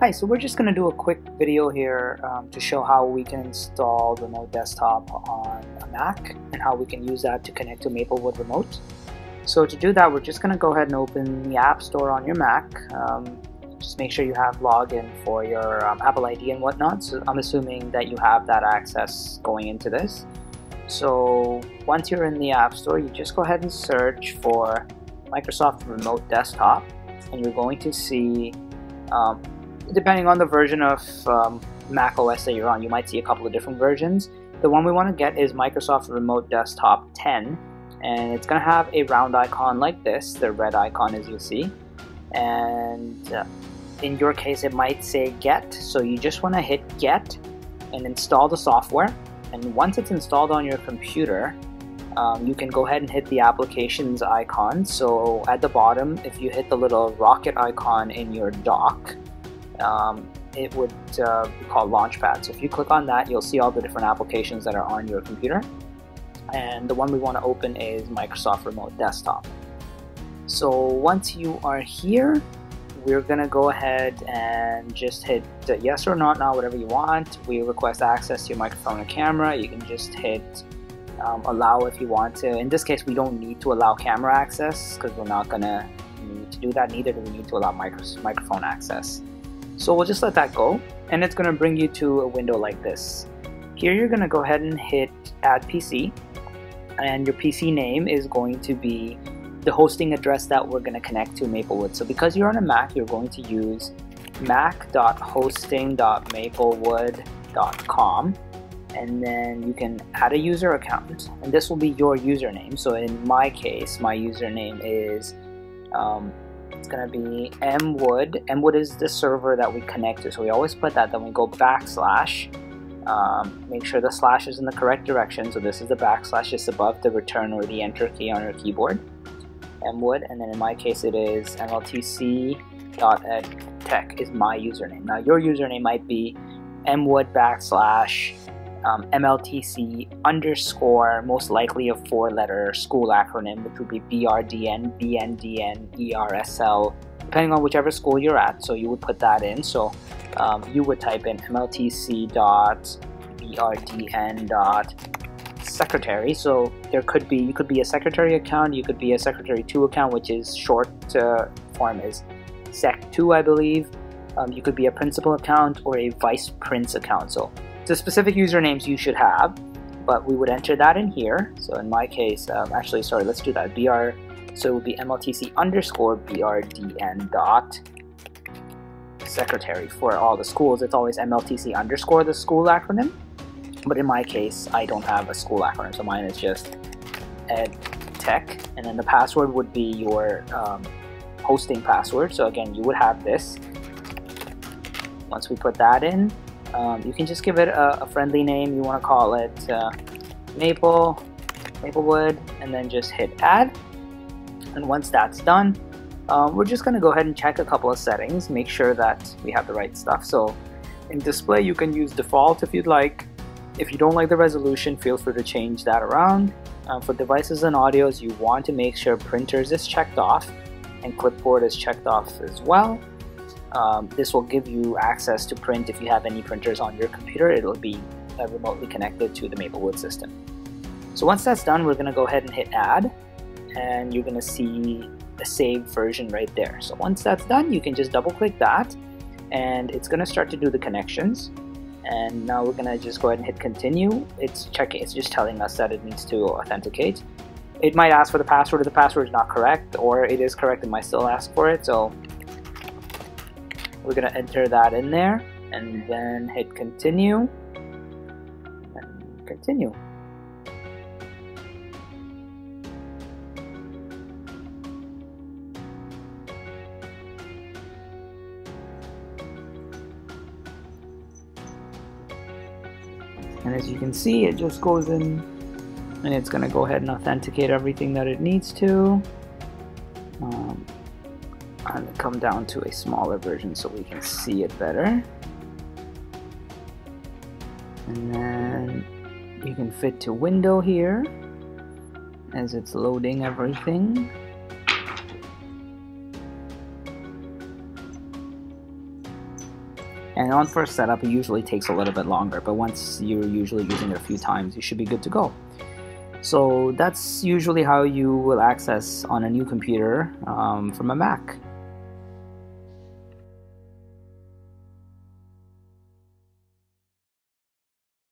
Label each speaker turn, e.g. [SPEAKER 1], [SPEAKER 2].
[SPEAKER 1] Hi, so we're just going to do a quick video here um, to show how we can install Remote Desktop on a Mac and how we can use that to connect to Maplewood Remote. So to do that, we're just going to go ahead and open the App Store on your Mac. Um, just make sure you have login for your um, Apple ID and whatnot. So I'm assuming that you have that access going into this. So once you're in the App Store, you just go ahead and search for Microsoft Remote Desktop and you're going to see um, depending on the version of um, Mac OS that you're on, you might see a couple of different versions. The one we want to get is Microsoft Remote Desktop 10, and it's going to have a round icon like this, the red icon as you see. And uh, in your case, it might say Get, so you just want to hit Get and install the software. And once it's installed on your computer, um, you can go ahead and hit the applications icon. So at the bottom, if you hit the little rocket icon in your dock, um, it would uh, be called Launchpad. So if you click on that, you'll see all the different applications that are on your computer. And the one we want to open is Microsoft Remote Desktop. So once you are here, we're going to go ahead and just hit yes or not now, whatever you want. We request access to your microphone and camera. You can just hit um, allow if you want to. In this case, we don't need to allow camera access because we're not going to need to do that. Neither do we need to allow micro microphone access. So we'll just let that go and it's going to bring you to a window like this. Here you're going to go ahead and hit add PC and your PC name is going to be the hosting address that we're going to connect to Maplewood. So because you're on a Mac, you're going to use mac.hosting.maplewood.com and then you can add a user account and this will be your username. So in my case, my username is um, it's gonna be mwood. mwood is the server that we connect to, so we always put that. Then we go backslash. Um, make sure the slash is in the correct direction. So this is the backslash just above the return or the enter key on your keyboard. mwood, and then in my case it is mltc.edtech is my username. Now your username might be mwood backslash um, MLTC underscore, most likely a four letter school acronym, which would be BRDN, BNDN, ERSL, depending on whichever school you're at. So you would put that in. So um, you would type in MLTC dot BRDN dot secretary. So there could be, you could be a secretary account, you could be a secretary 2 account, which is short uh, form is sec2, I believe. Um, you could be a principal account or a vice prince account. So the specific usernames you should have, but we would enter that in here. So in my case, um, actually, sorry, let's do that. BR, so it would be MLTC underscore BRDN dot secretary for all the schools. It's always MLTC underscore the school acronym. But in my case, I don't have a school acronym, so mine is just ed tech. And then the password would be your um, hosting password. So again, you would have this. Once we put that in, um, you can just give it a, a, friendly name. You want to call it uh, Maple, Maplewood, and then just hit add. And once that's done, um, we're just going to go ahead and check a couple of settings, make sure that we have the right stuff. So in display, you can use default if you'd like. If you don't like the resolution, feel free to change that around. Um, for devices and audios, you want to make sure printers is checked off and clipboard is checked off as well. Um, this will give you access to print if you have any printers on your computer. It'll be uh, remotely connected to the Maplewood system. So once that's done, we're going to go ahead and hit add and you're going to see the saved version right there. So once that's done, you can just double click that and it's going to start to do the connections. And now we're going to just go ahead and hit continue. It's checking, it's just telling us that it needs to authenticate. It might ask for the password if the password is not correct, or it is correct, it might still ask for it. So we're going to enter that in there and then hit continue and continue. And as you can see, it just goes in and it's going to go ahead and authenticate everything that it needs to. Um, and come down to a smaller version so we can see it better. And then you can fit to window here as it's loading everything. And on first setup, it usually takes a little bit longer, but once you're usually using it a few times, you should be good to go. So that's usually how you will access on a new computer um, from a Mac.